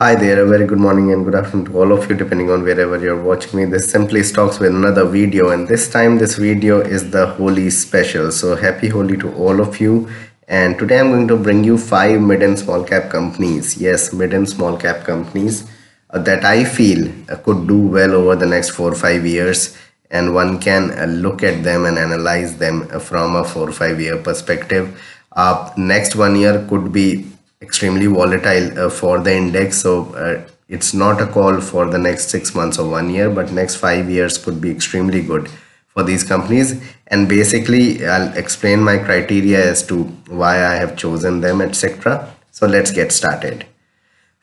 Hi there, a very good morning and good afternoon to all of you, depending on wherever you're watching me. This simply stocks with another video, and this time this video is the Holi special. So happy Holi to all of you. And today I'm going to bring you five mid and small cap companies. Yes, mid and small cap companies uh, that I feel uh, could do well over the next four or five years. And one can uh, look at them and analyze them uh, from a four or five year perspective. Uh, next one year could be extremely volatile uh, for the index so uh, it's not a call for the next six months or one year but next five years could be extremely good for these companies and basically i'll explain my criteria as to why i have chosen them etc so let's get started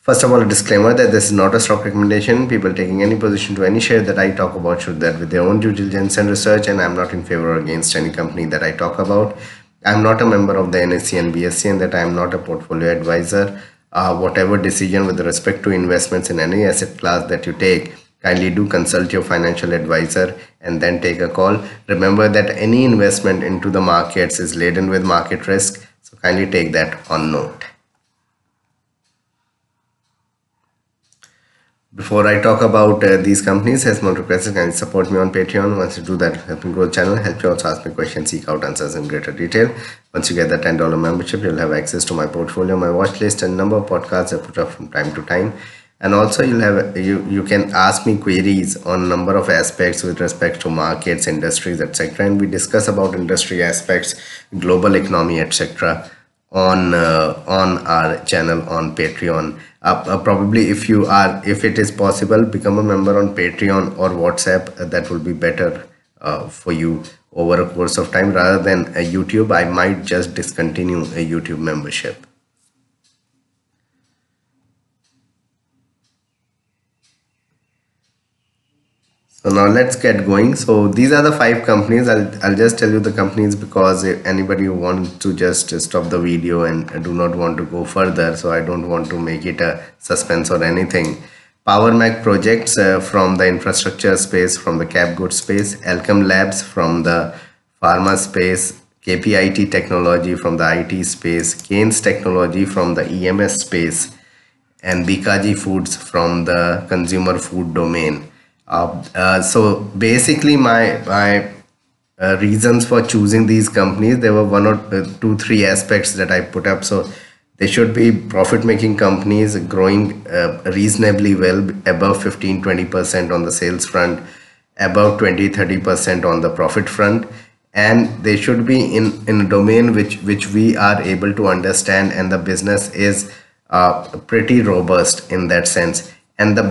First of all, a disclaimer that this is not a stock recommendation. People taking any position to any share that I talk about should that with their own due diligence and research, and I'm not in favor or against any company that I talk about. I'm not a member of the NSE and BSE and that I'm not a portfolio advisor. Uh, whatever decision with respect to investments in any asset class that you take, kindly do consult your financial advisor and then take a call. Remember that any investment into the markets is laden with market risk, so kindly take that on note. Before I talk about uh, these companies, as more requested, can support me on Patreon. Once you do that, help me grow the channel, help you also ask me questions, seek out answers in greater detail. Once you get the $10 membership, you'll have access to my portfolio, my watch list, and number of podcasts I put up from time to time. And also you'll have you you can ask me queries on number of aspects with respect to markets, industries, etc. And we discuss about industry aspects, global economy, etc. on uh, on our channel on Patreon. Uh, uh, probably if you are if it is possible become a member on patreon or whatsapp uh, that will be better uh, for you over a course of time. Rather than a youtube i might just discontinue a youtube membership So now let's get going. So these are the five companies. I'll, I'll just tell you the companies because if anybody wants to just stop the video and do not want to go further. So I don't want to make it a suspense or anything. Power Mech projects uh, from the infrastructure space, from the cap goods space, Alkem Labs from the pharma space, KPIT technology from the IT space, Kaynes technology from the EMS space, and Bikaji Foods from the consumer food domain. Uh, uh, so basically, my my uh, reasons for choosing these companies there were one or uh, two three aspects that I put up. So they should be profit making companies growing uh, reasonably well above 15 20 percent on the sales front above 20 30 percent on the profit front and they should be in in a domain which which we are able to understand and the business is uh, pretty robust in that sense and the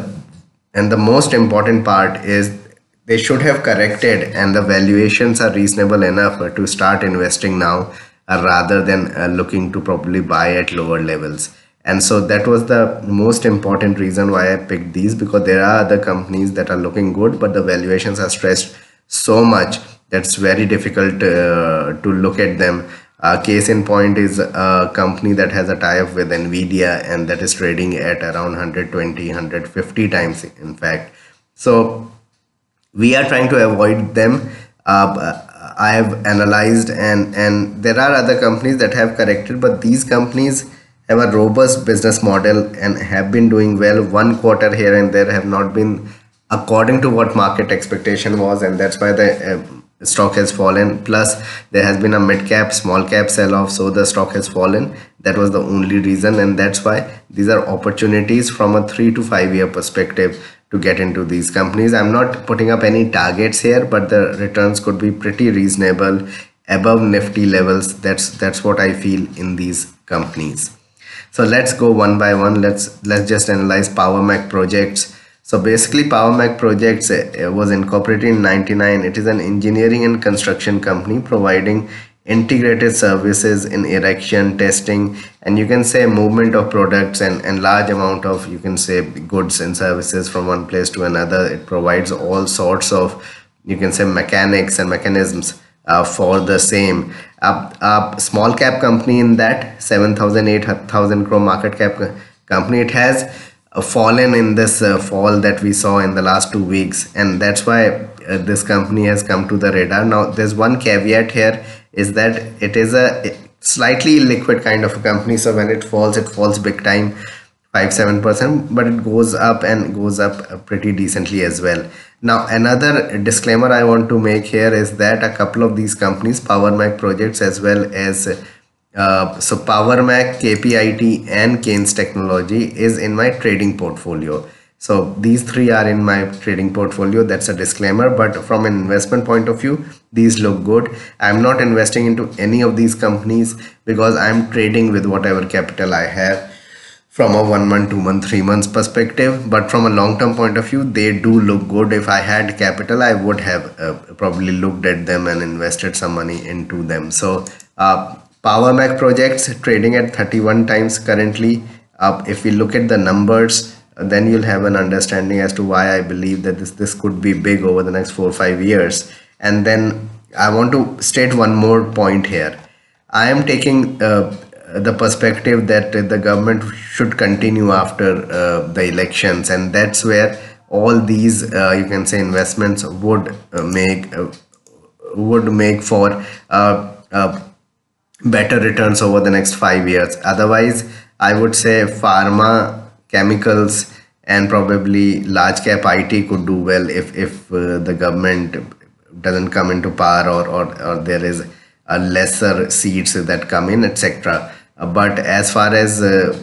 and the most important part is they should have corrected and the valuations are reasonable enough to start investing now uh, rather than uh, looking to probably buy at lower levels. And so that was the most important reason why i picked these because there are other companies that are looking good but the valuations are stressed so much that's very difficult uh, to look at them uh, case in point is a company that has a tie-up with nvidia and that is trading at around 120 150 times in fact. So we are trying to avoid them. Uh, i have analyzed and and there are other companies that have corrected but these companies have a robust business model and have been doing well. One quarter here and there have not been according to what market expectation was and that's why the uh, stock has fallen. Plus there has been a mid cap small cap sell off so the stock has fallen. That was the only reason and that's why these are opportunities from a 3 to 5 year perspective to get into these companies. I'm not putting up any targets here but the returns could be pretty reasonable above nifty levels. That's that's what i feel in these companies. So let's go one by one. Let's let's just analyze Power Mech projects so basically Power Mech Projects uh, was incorporated in 99. It is an engineering and construction company providing integrated services in erection, testing, and you can say movement of products and, and large amount of, you can say goods and services from one place to another. It provides all sorts of, you can say mechanics and mechanisms uh, for the same. A, small cap company in that 7,000, 8,000 crore market cap company. It has fallen in this uh, fall that we saw in the last two weeks. And that's why uh, this company has come to the radar. Now there's one caveat here is that it is a slightly liquid kind of a company. So when it falls it falls big time 5 7 percent but it goes up and goes up pretty decently as well. Now another disclaimer i want to make here is that a couple of these companies Power Mech projects as well as uh, so Power Mech kpit and kaynes technology is in my trading portfolio. So these three are in my trading portfolio. That's a disclaimer but from an investment point of view these look good. I'm not investing into any of these companies because i'm trading with whatever capital i have from a one month two month three months perspective. But from a long term point of view they do look good. If i had capital i would have uh, probably looked at them and invested some money into them. So uh, Power Mech projects trading at 31 times currently. Uh, if we look at the numbers then you'll have an understanding as to why i believe that this this could be big over the next four or five years. And then i want to state one more point here. I am taking uh, the perspective that the government should continue after uh, the elections. And that's where all these uh, you can say investments would uh, make uh, would make for uh, uh, better returns over the next 5 years. Otherwise i would say pharma chemicals and probably large cap IT could do well if if the government doesn't come into power or, or, or there is a lesser seats that come in etc uh, but as far as uh,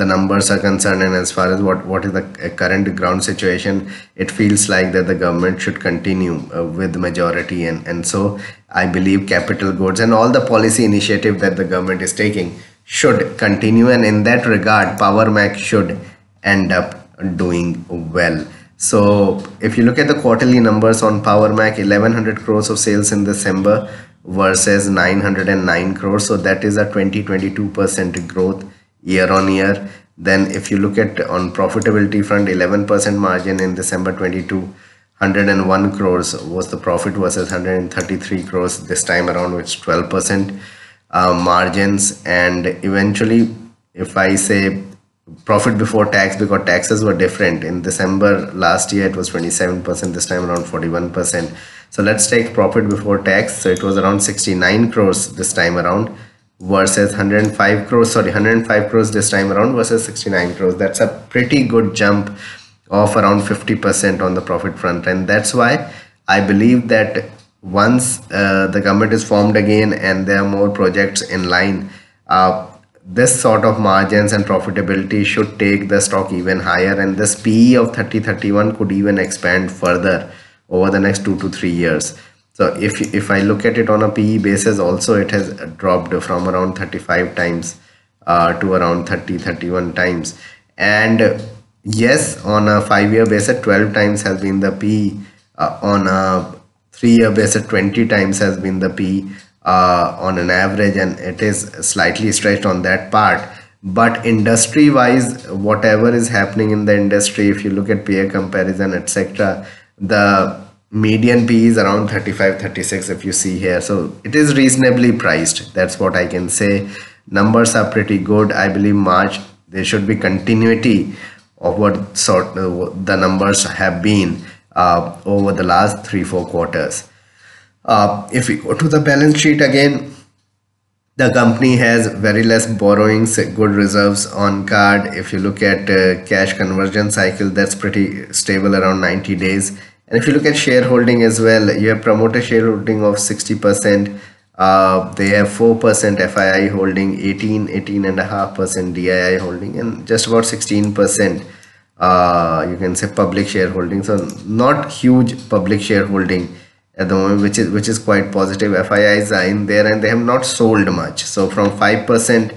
the numbers are concerned and as far as what what is the current ground situation it feels like that the government should continue uh, with the majority and and so i believe capital goods and all the policy initiative that the government is taking should continue and in that regard Power Mech should end up doing well. So if you look at the quarterly numbers on Power Mech 1100 crores of sales in december versus 909 crores so that is a 20 22 percent growth year on year. Then if you look at on profitability front 11 percent margin in december 22 101 crores was the profit versus 133 crores this time around which 12 percent uh, margins. And eventually if i say profit before tax because taxes were different. In december last year it was 27 percent this time around 41 percent. So let's take profit before tax. So it was around 69 crores this time around versus 105 crores sorry 105 crores this time around versus 69 crores that's a pretty good jump of around 50 percent on the profit front and that's why i believe that once uh, the government is formed again and there are more projects in line uh, this sort of margins and profitability should take the stock even higher and this PE of 3031 could even expand further over the next two to three years. So if, if I look at it on a PE basis also it has dropped from around 35 times uh, to around 30 31 times. And yes on a five year basis 12 times has been the PE uh, on a three year basis 20 times has been the PE uh, on an average and it is slightly stretched on that part. But industry wise whatever is happening in the industry if you look at peer comparison etc the median p is around 35 36 if you see here. So it is reasonably priced. That's what i can say. Numbers are pretty good. I believe march there should be continuity of what sort uh, the numbers have been uh, over the last three four quarters. Uh, if we go to the balance sheet again, the company has very less borrowings, good reserves on card. If you look at uh, cash conversion cycle, that's pretty stable around 90 days. And if you look at shareholding as well, you have promoter shareholding of 60%. Uh, they have 4% FII holding, 18, 18 and a half percent DII holding, and just about 16% uh, you can say public shareholding. So not huge public shareholding at the moment which is which is quite positive FIIs are in there and they have not sold much so from 5%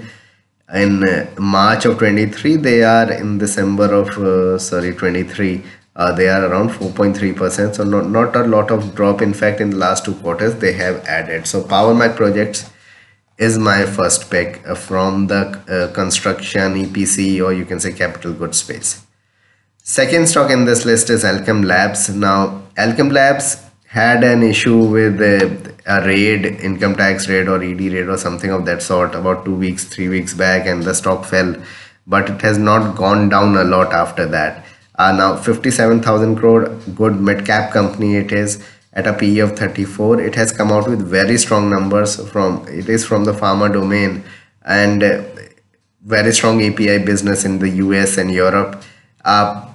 in March of 23 they are in December of uh, sorry 23 uh, they are around 4.3% so not, not a lot of drop in fact in the last two quarters they have added so Power Mech projects is my first pick uh, from the uh, construction EPC or you can say capital goods space second stock in this list is Alkem Labs now Alkem Labs had an issue with a, a, raid, income tax raid or ED raid or something of that sort about two weeks, three weeks back, and the stock fell. But it has not gone down a lot after that. Uh, now, 57,000 crore, good mid cap company it is at a PE of 34. It has come out with very strong numbers from, it is from the pharma domain. And uh, very strong API business in the US and Europe. Uh,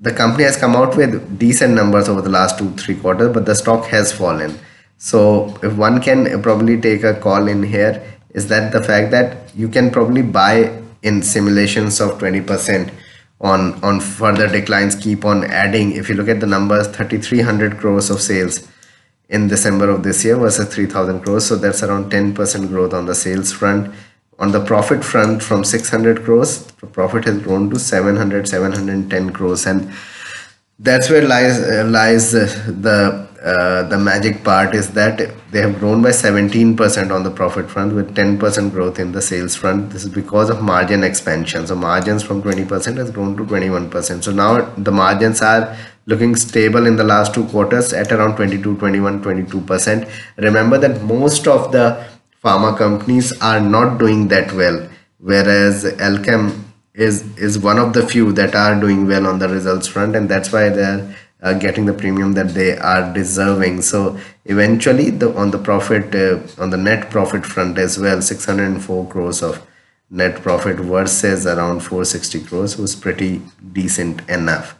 the company has come out with decent numbers over the last two three quarters, but the stock has fallen. So if one can probably take a call in here, is that the fact that you can probably buy in simulations of 20% on on further declines keep on adding. If you look at the numbers 3300 crores of sales in december of this year versus 3000 crores. So that's around 10% growth on the sales front. On the profit front from 600 crores profit has grown to 700 710 crores. And that's where lies uh, lies uh, the uh, the magic part is that they have grown by 17% on the profit front with 10% growth in the sales front. This is because of margin expansion. So margins from 20% has grown to 21% so now the margins are looking stable in the last two quarters at around 22 21 22% remember that most of the pharma companies are not doing that well whereas Alkem is is one of the few that are doing well on the results front and that's why they're uh, getting the premium that they are deserving. So eventually the on the profit uh, on the net profit front as well 604 crores of net profit versus around 460 crores was pretty decent enough.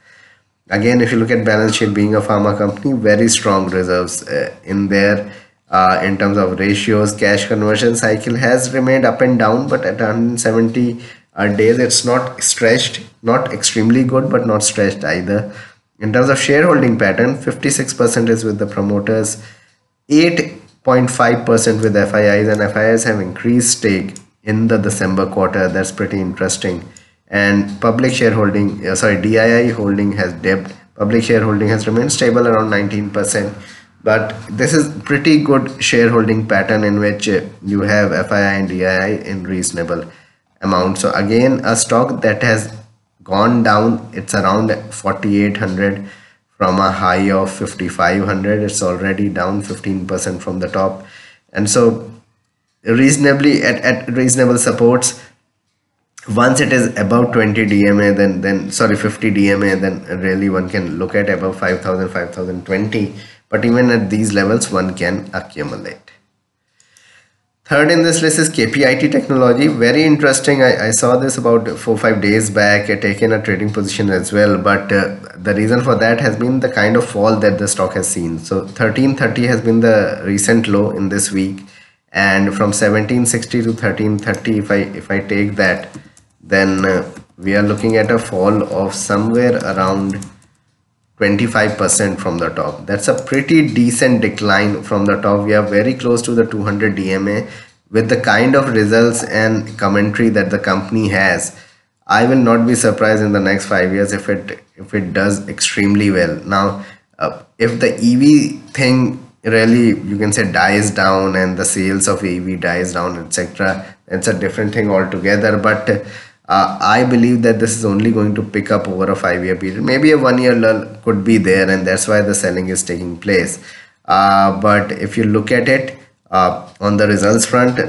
Again if you look at balance sheet being a pharma company very strong reserves uh, in there. Uh, in terms of ratios cash conversion cycle has remained up and down but at 170 uh, days it's not stretched not extremely good but not stretched either in terms of shareholding pattern 56% is with the promoters 8.5% with FIIs and FIIs have increased stake in the December quarter. That's pretty interesting. And public shareholding uh, sorry DII holding has dipped. Public shareholding has remained stable around 19% but this is pretty good shareholding pattern in which uh, you have FII and DII in reasonable amount. So again a stock that has gone down it's around 4800 from a high of 5500 it's already down 15% from the top. And so reasonably at, at reasonable supports once it is above 20 DMA then then sorry 50 DMA then really one can look at above 5000 5020 but even at these levels one can accumulate Third in this list is KPIT technology. Very interesting. I, I saw this about four five days back. I taken a trading position as well. But uh, the reason for that has been the kind of fall that the stock has seen. So 1330 has been the recent low in this week. And from 1760 to 1330, if I, if I take that, then uh, we are looking at a fall of somewhere around 25% from the top. That's a pretty decent decline from the top. We are very close to the 200 DMA with the kind of results and commentary that the company has. I will not be surprised in the next five years if it if it does extremely well. Now, uh, if the EV thing really you can say dies down and the sales of EV dies down, etc., it's a different thing altogether. But uh, I believe that this is only going to pick up over a five year period. Maybe a one year lull could be there, and that's why the selling is taking place. Uh, but if you look at it uh, on the results front,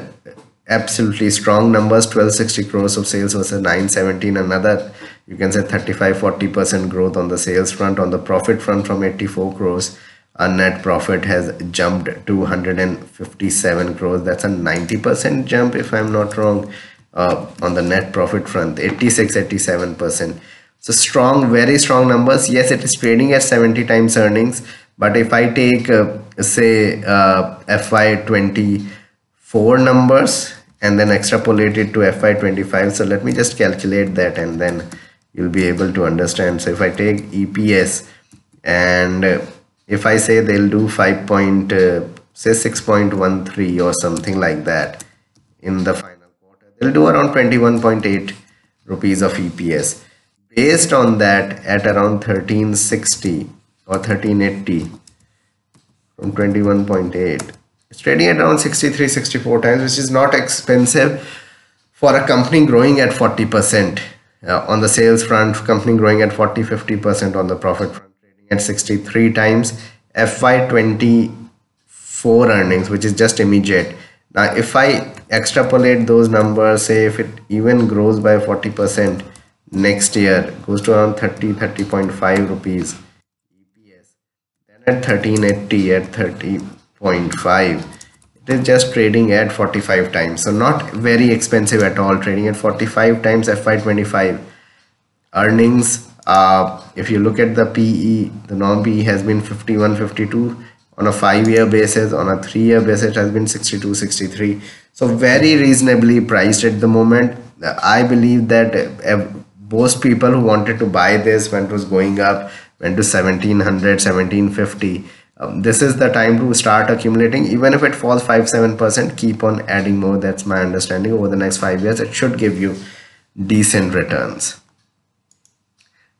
absolutely strong numbers 1260 crores of sales versus 917 another you can say 35 40 percent growth on the sales front on the profit front from 84 crores a net profit has jumped to 157 crores that's a 90 percent jump if i'm not wrong uh, on the net profit front 86 87 percent. So strong very strong numbers. Yes it is trading at 70 times earnings but if i take uh, say uh, fy 24 numbers and then extrapolate it to fy 25 so let me just calculate that and then you'll be able to understand. So if i take eps and uh, if i say they'll do 5 point uh, say 6.13 or something like that in the final they'll do around 21.8 rupees of EPS. Based on that, at around 1360 or 1380 from 21.8, it's trading at around 63, 64 times, which is not expensive for a company growing at 40%. Uh, on the sales front, company growing at 40, 50% on the profit front, trading at 63 times. FY24 earnings, which is just immediate. Now, if I extrapolate those numbers say if it even grows by 40 percent next year goes to around 30 30.5 rupees eps then at 1380 at 30.5 it is just trading at 45 times. So not very expensive at all trading at 45 times fy25 earnings uh, if you look at the pe the non pe has been 51 52 on a five year basis on a three year basis it has been 62 63 so very reasonably priced at the moment. I believe that uh, most people who wanted to buy this when it was going up went to 1700 1750 um, this is the time to start accumulating. Even if it falls 5 7 percent keep on adding more. That's my understanding. Over the next five years it should give you decent returns.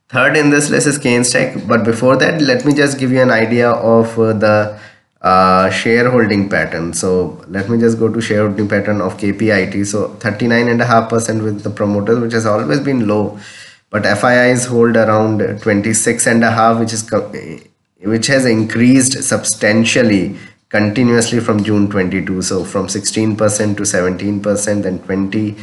Third in this list is Kaynes Tech but before that let me just give you an idea of uh, the uh, shareholding pattern. So let me just go to shareholding pattern of KPIT so 39 and a half percent with the promoters which has always been low. But FIIs hold around 26 and a half which is which has increased substantially continuously from June 22 so from 16% to 17% then 20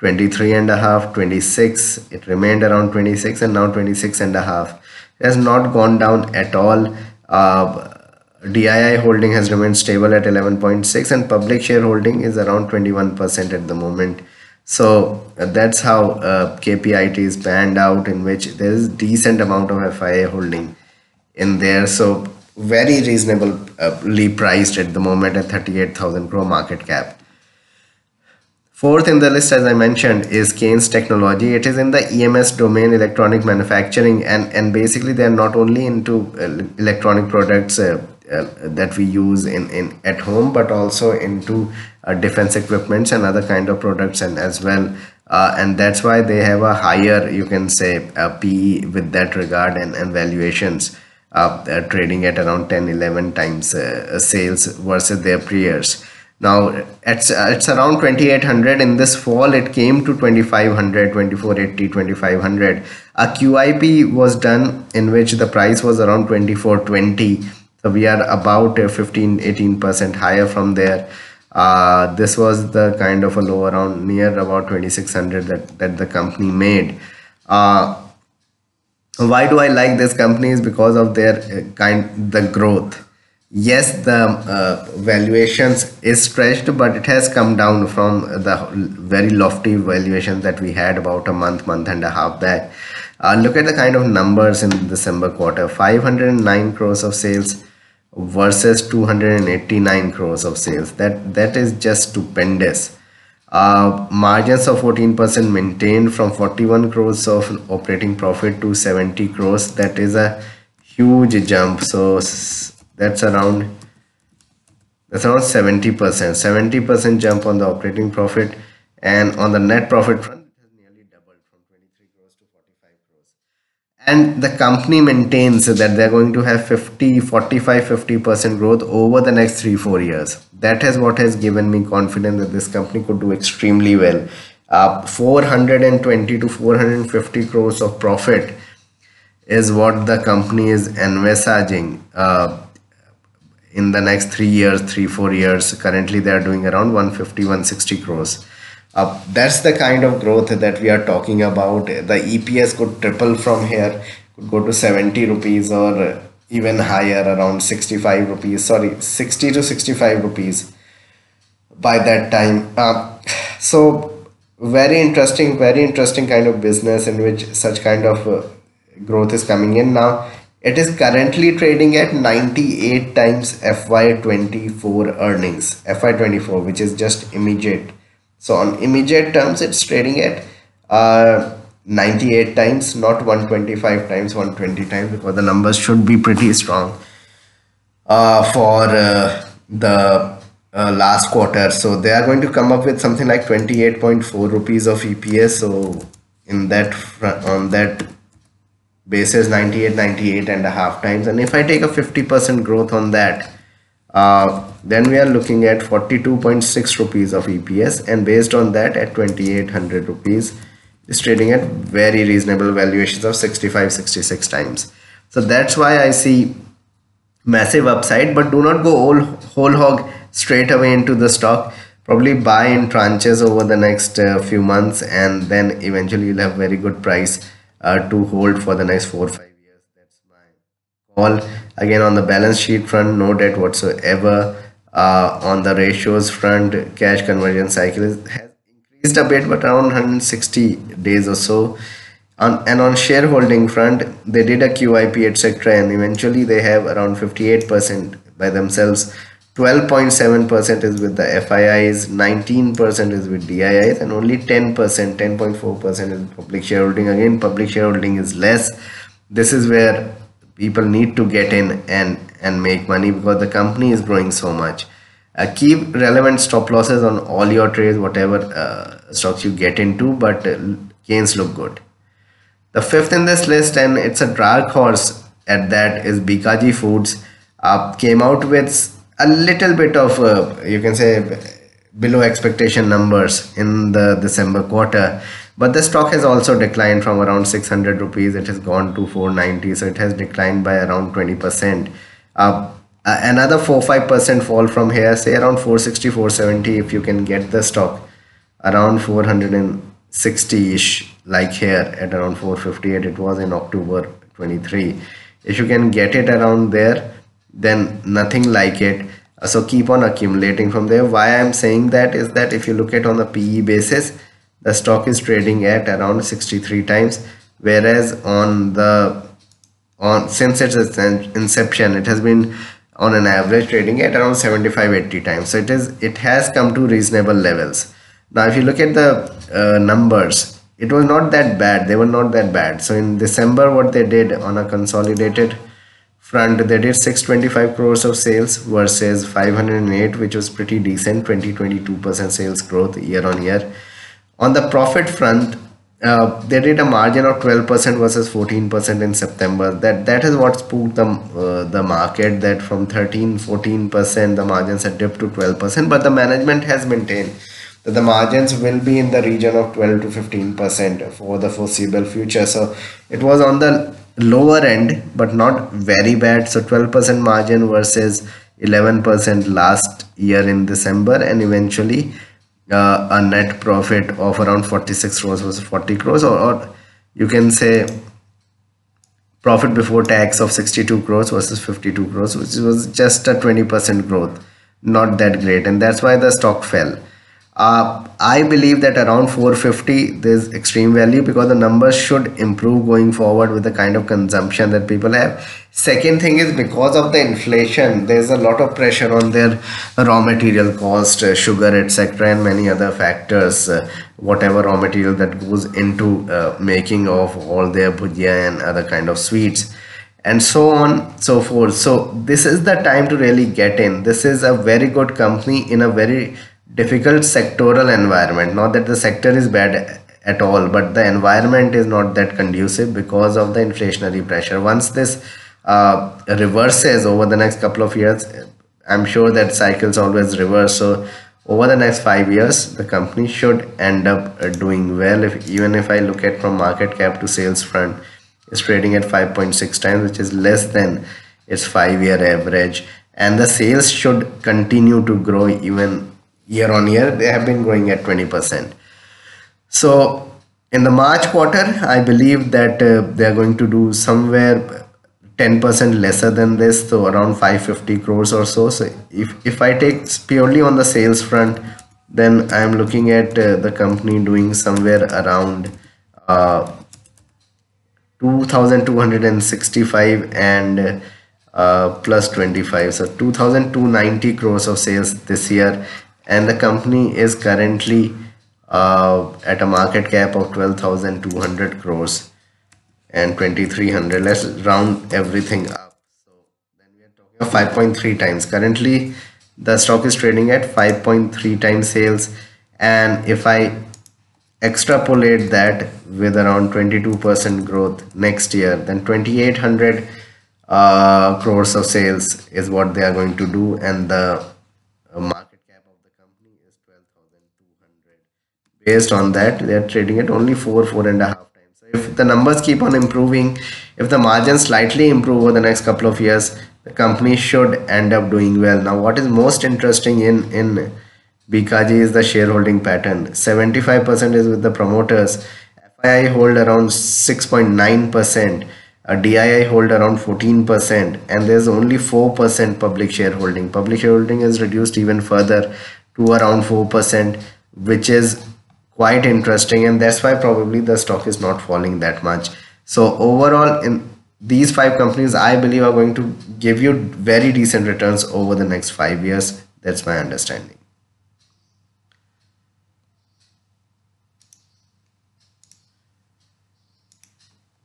23 and a half 26 it remained around 26 and now 26 and a half it has not gone down at all. Uh, DII holding has remained stable at 11.6 and public shareholding is around 21% at the moment. So uh, that's how uh, KPIT is panned out in which there is decent amount of FII holding in there. So very reasonably priced at the moment at 38,000 crore market cap. Fourth in the list, as I mentioned, is Kaynes Technology. It is in the EMS domain, electronic manufacturing, and, and basically they are not only into uh, electronic products uh, uh, that we use in, in at home, but also into uh, defense equipments and other kind of products and as well. Uh, and that's why they have a higher, you can say, PE with that regard and, and valuations. Uh, trading at around 10 11 times uh, sales versus their peers now it's it's around 2800 in this fall it came to 2500 2480 2500 a qip was done in which the price was around 2420 so we are about 15 18 percent higher from there. Uh, this was the kind of a low around near about 2600 that that the company made. Uh, why do i like this company is because of their uh, kind the growth. Yes the uh, valuations is stretched but it has come down from the very lofty valuation that we had about a month month and a half back. Uh, look at the kind of numbers in december quarter. 509 crores of sales versus 289 crores of sales. That that is just stupendous. Uh, margins of 14% maintained from 41 crores of operating profit to 70 crores. That is a huge jump. So that's around that's around 70 percent. 70 percent jump on the operating profit and on the net profit front it has nearly doubled from 23 crores to 45 crores and the company maintains that they're going to have 50 45 50 percent growth over the next three four years. That is what has given me confidence that this company could do extremely well. Uh, 420 to 450 crores of profit is what the company is envisaging uh, in the next three years three four years. Currently they are doing around 150 160 crores uh, that's the kind of growth that we are talking about. The eps could triple from here could go to 70 rupees or even higher around 65 rupees sorry 60 to 65 rupees by that time. Uh, so very interesting very interesting kind of business in which such kind of uh, growth is coming in. Now it is currently trading at 98 times FY24 earnings, FY24, which is just immediate. So on immediate terms, it's trading at uh, 98 times, not 125 times, 120 times, because the numbers should be pretty strong uh, for uh, the uh, last quarter. So they are going to come up with something like 28.4 rupees of EPS. So in that on that basis 98 98 and a half times and if i take a 50 percent growth on that uh, then we are looking at 42.6 rupees of eps and based on that at 2800 rupees is trading at very reasonable valuations of 65 66 times. So that's why i see massive upside but do not go all whole hog straight away into the stock. Probably buy in tranches over the next uh, few months and then eventually you'll have very good price uh, to hold for the next four five again on the balance sheet front no debt whatsoever uh, on the ratios front cash conversion cycle has increased a bit but around 160 days or so on, and on shareholding front they did a qip etc and eventually they have around 58% by themselves 12.7% is with the FIIs, 19% is with DIIs, and only 10%, 10.4% is public shareholding. Again, public shareholding is less. This is where people need to get in and, and make money because the company is growing so much. Uh, keep relevant stop losses on all your trades, whatever uh, stocks you get into, but uh, gains look good. The fifth in this list, and it's a dark horse at that, is Bikaji Foods. Uh, came out with a little bit of uh, you can say below expectation numbers in the December quarter but the stock has also declined from around 600 rupees. It has gone to 490 so it has declined by around 20 percent. Uh, another 4 5 percent fall from here say around 460 470 if you can get the stock around 460 ish like here at around 458 it was in october 23 if you can get it around there then nothing like it. So keep on accumulating from there. Why i'm saying that is that if you look at on the pe basis the stock is trading at around 63 times whereas on the on since its inception it has been on an average trading at around 75 80 times. So it is it has come to reasonable levels. Now if you look at the uh, numbers it was not that bad. They were not that bad. So in december what they did on a consolidated front they did 625 crores of sales versus 508 which was pretty decent 20 22% sales growth year on year on the profit front uh, they did a margin of 12% versus 14% in September. That that is what spooked the uh, the market. That from 13, 14% the margins had dipped to 12%. But the management has maintained that the margins will be in the region of 12 to 15% for the foreseeable future. So it was on the lower end but not very bad so 12% margin versus 11% last year in December and eventually uh, a net profit of around 46 crores versus 40 crores or, or you can say profit before tax of 62 crores versus 52 crores which was just a 20% growth not that great. And that's why the stock fell uh, I believe that around 450 there's extreme value because the numbers should improve going forward with the kind of consumption that people have. Second thing is because of the inflation, there's a lot of pressure on their raw material cost, uh, sugar, etc., and many other factors. Uh, whatever raw material that goes into uh, making of all their bhujia and other kind of sweets and so on so forth so this is the time to really get in this is a very good company in a very difficult sectoral environment. Not that the sector is bad at all but the environment is not that conducive because of the inflationary pressure. Once this uh, reverses over the next couple of years i'm sure that cycles always reverse. So over the next five years the company should end up uh, doing well. If even if i look at from market cap to sales front it's trading at 5.6 times which is less than its five year average. And the sales should continue to grow even year on year they have been growing at 20% so in the march quarter i believe that uh, they are going to do somewhere 10% lesser than this so around 550 crores or so. So if if i take purely on the sales front then i am looking at uh, the company doing somewhere around uh, 2265 and uh, plus 25 so 2290 crores of sales this year and the company is currently uh, at a market cap of 12,200 crores and 2300 let's round everything up. So then we are talking of 5.3 times. Currently the stock is trading at 5.3 times sales. And if I extrapolate that with around 22% growth next year then 2800 uh, crores of sales is what they are going to do. And the uh, market based on that they are trading at only four four and a half times. So if the numbers keep on improving if the margins slightly improve over the next couple of years the company should end up doing well. Now what is most interesting in in Bikaji is the shareholding pattern. 75% is with the promoters. FII hold around 6.9% uh, DII hold around 14% and there's only 4% public shareholding. Public shareholding is reduced even further to around 4% which is quite interesting and that's why probably the stock is not falling that much. So overall in these five companies I believe are going to give you very decent returns over the next five years. That's my understanding.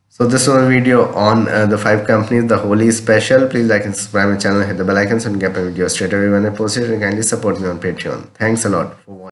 So this was a video on uh, the five companies, the Holi special. Please like and subscribe my channel, hit the bell icon so you can get my video straight away when I post it and kindly support me on Patreon. Thanks a lot for watching.